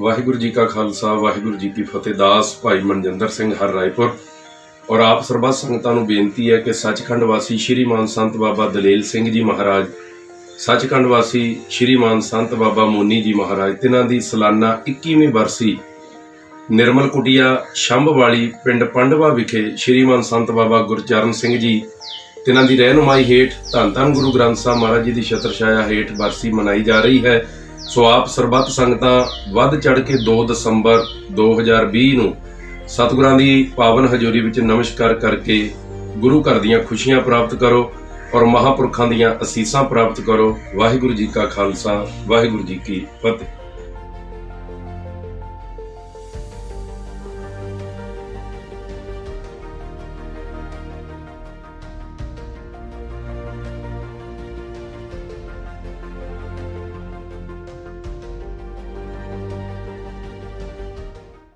ਵਾਹਿਗੁਰੂ ਜੀ ਕਾ ਖਾਲਸਾ, ਵਾਹਿਗੁਰੂ ਜੀ ਕੀ ਫਤਿਹ। ਦਾਸ ਭਾਈ ਮਨਜਿੰਦਰ ਸਿੰਘ ਹਰ ਰਾਏਪੁਰ ਔਰ ਆਪ ਸਰਬੱਤ ਸੰਗਤਾਂ ਨੂੰ ਬੇਨਤੀ ਹੈ ਕਿ ਸੱਚਖੰਡ ਵਾਸੀ ਸ਼੍ਰੀ ਮਾਨ ਸੰਤ ਬਾਬਾ ਦਲੇਲ ਸਿੰਘ ਜੀ ਮਹਾਰਾਜ, ਸੱਚਖੰਡ ਵਾਸੀ ਸ਼੍ਰੀ ਮਾਨ ਸੰਤ ਬਾਬਾ ਮੋਨੀ ਜੀ ਮਹਾਰਾਜ, ਤਿਨਾਂ ਦੀ ਸਾਲਾਨਾ 21ਵੀਂ ਬਰਸੀ ਨਿਰਮਲ ਕੁਟਿਆ ਸ਼ੰਭ ਵਾਲੀ ਪਿੰਡ ਪੰਡਵਾ ਵਿਖੇ ਸ਼੍ਰੀ ਮਾਨ ਸੰਤ ਬਾਬਾ ਗੁਰਚਰਨ ਸਿੰਘ ਜੀ, ਤਿਨਾਂ ਦੀ ਰਹਿਨੁਮਾਈ ਹੇਠ ਧੰਨ ਧੰਨ ਗੁਰੂ ਗ੍ਰੰਥ ਸਾਹਿਬ ਮਹਾਰਾਜ ਜੀ ਦੀ ਛਤਰ ਛਾਇਆ ਹੇਠ ਬਰਸੀ ਮਨਾਈ ਜਾ ਰਹੀ ਹੈ। ਸੋ ਆਪ ਸਰਬੱਤ ਸੰਗਤਾਂ ਵੱਧ ਚੜ ਕੇ 2 ਦਸੰਬਰ 2020 ਨੂੰ ਸਤਿਗੁਰਾਂ ਦੀ ਪਾਵਨ ਹਜ਼ੂਰੀ ਵਿੱਚ ਨਮਸਕਾਰ ਕਰਕੇ ਗੁਰੂ ਘਰ ਦੀਆਂ ਖੁਸ਼ੀਆਂ ਪ੍ਰਾਪਤ ਕਰੋ ਔਰ ਮਹਾਪੁਰਖਾਂ ਦੀਆਂ ਅਸੀਸਾਂ ਪ੍ਰਾਪਤ ਕਰੋ। ਵਾਹਿਗੁਰੂ ਜੀ ਕਾ ਖਾਲਸਾ, ਵਾਹਿਗੁਰੂ ਜੀ ਕੀ ਫਤਿਹ।